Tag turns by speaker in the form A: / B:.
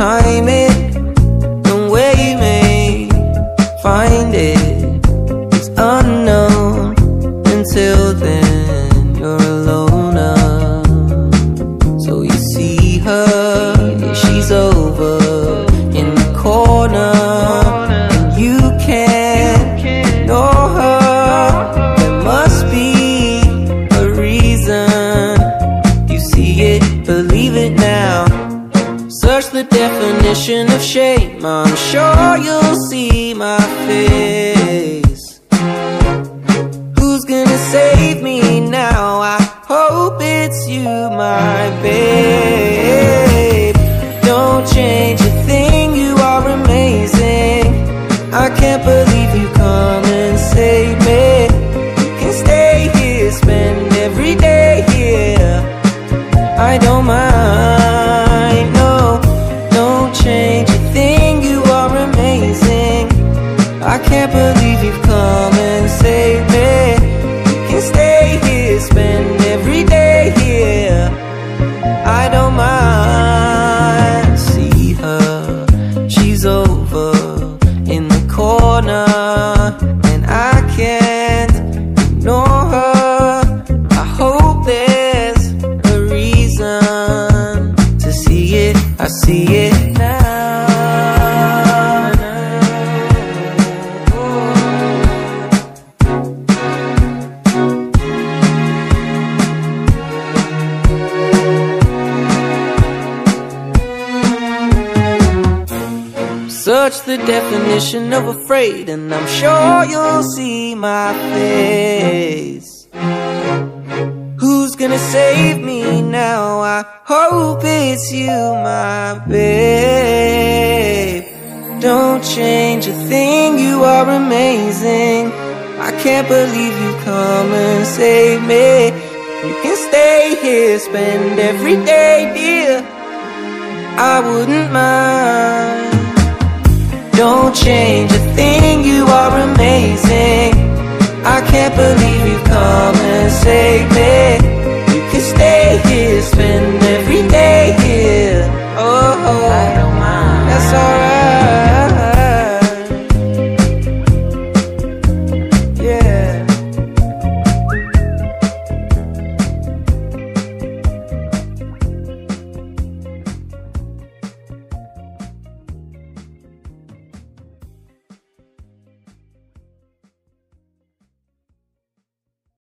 A: timing definition of shame. I'm sure you'll see my face. Who's gonna save me now? I hope it's you, my babe. Don't change a thing, you are amazing. I can't believe you come and save me. You can stay here, spend every day here. I don't mind, I can't believe you've come and saved me. Can stay here, spend every day here. I don't mind. Her, she's over in the corner, and I can't ignore her. I hope there's a reason to see it. I see it now. Search the definition of afraid, and I'm sure you'll see my face. Who's gonna save me now? I hope it's you, my babe. Don't change a thing, you are amazing. I can't believe you come and save me. You can stay here, spend every day, dear. I wouldn't mind. Don't change a thing, you are amazing. I can't believe